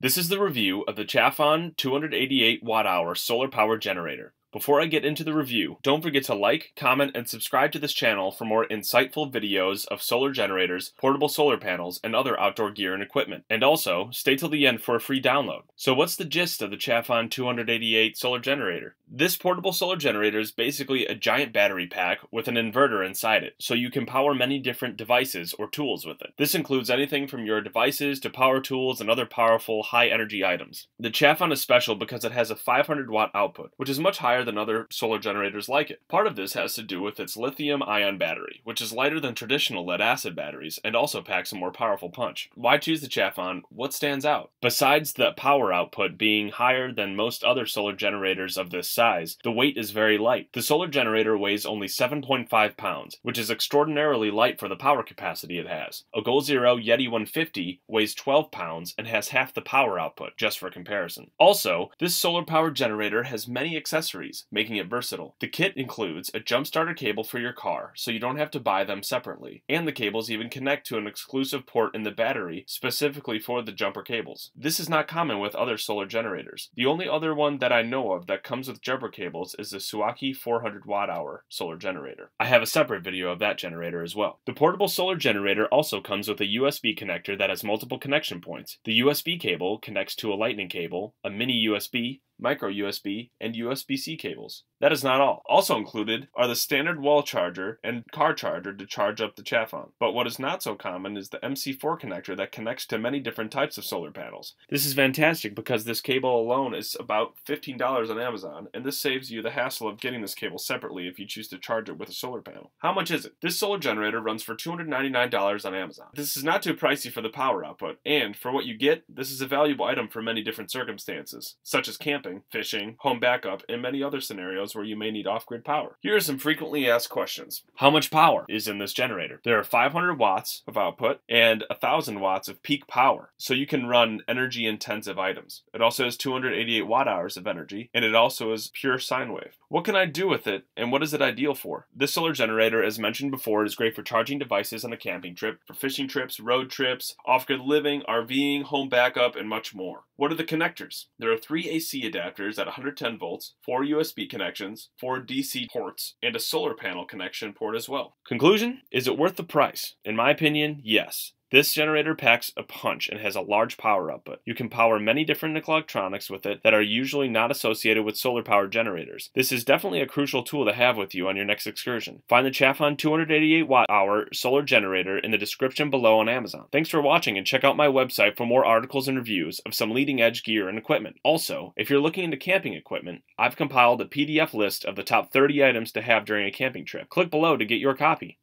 This is the review of the Chafon 288 watt hour solar power generator. Before I get into the review, don't forget to like, comment, and subscribe to this channel for more insightful videos of solar generators, portable solar panels, and other outdoor gear and equipment. And also, stay till the end for a free download. So what's the gist of the Chafon 288 solar generator? This portable solar generator is basically a giant battery pack with an inverter inside it, so you can power many different devices or tools with it. This includes anything from your devices to power tools and other powerful high energy items. The Chafon is special because it has a 500 watt output, which is much higher higher than other solar generators like it. Part of this has to do with its lithium ion battery, which is lighter than traditional lead acid batteries and also packs a more powerful punch. Why choose the Chafon? What stands out? Besides the power output being higher than most other solar generators of this size, the weight is very light. The solar generator weighs only 7.5 pounds, which is extraordinarily light for the power capacity it has. A Goal Zero Yeti 150 weighs 12 pounds and has half the power output, just for comparison. Also, this solar power generator has many accessories making it versatile. The kit includes a jump starter cable for your car, so you don't have to buy them separately, and the cables even connect to an exclusive port in the battery specifically for the jumper cables. This is not common with other solar generators. The only other one that I know of that comes with jumper cables is the Suaoki 400 watt hour solar generator. I have a separate video of that generator as well. The portable solar generator also comes with a USB connector that has multiple connection points. The USB cable connects to a lightning cable, a mini USB, micro USB, and USB-C cables. That is not all. Also included are the standard wall charger and car charger to charge up the Chafon. But what is not so common is the MC4 connector that connects to many different types of solar panels. This is fantastic because this cable alone is about $15 on Amazon, and this saves you the hassle of getting this cable separately if you choose to charge it with a solar panel. How much is it? This solar generator runs for $299 on Amazon. This is not too pricey for the power output, and for what you get, this is a valuable item for many different circumstances, such as camping, fishing, home backup, and many other scenarios where you may need off-grid power. Here are some frequently asked questions. How much power is in this generator? There are 500 watts of output and 1000 watts of peak power, so you can run energy intensive items. It also has 288 watt hours of energy, and it also is pure sine wave. What can I do with it, and what is it ideal for? This solar generator, as mentioned before, is great for charging devices on a camping trip, for fishing trips, road trips, off-grid living, RVing, home backup, and much more. What are the connectors? There are three AC adapters at 110 volts, four USB connections, four DC ports, and a solar panel connection port as well. Conclusion Is it worth the price? In my opinion, yes. This generator packs a punch and has a large power output. You can power many different electronics with it that are usually not associated with solar power generators. This is definitely a crucial tool to have with you on your next excursion. Find the Chafon 288 watt hour solar generator in the description below on Amazon. Thanks for watching and check out my website for more articles and reviews of some leading edge gear and equipment. Also, if you're looking into camping equipment, I've compiled a PDF list of the top 30 items to have during a camping trip. Click below to get your copy.